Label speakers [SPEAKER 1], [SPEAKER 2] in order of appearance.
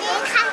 [SPEAKER 1] 你看。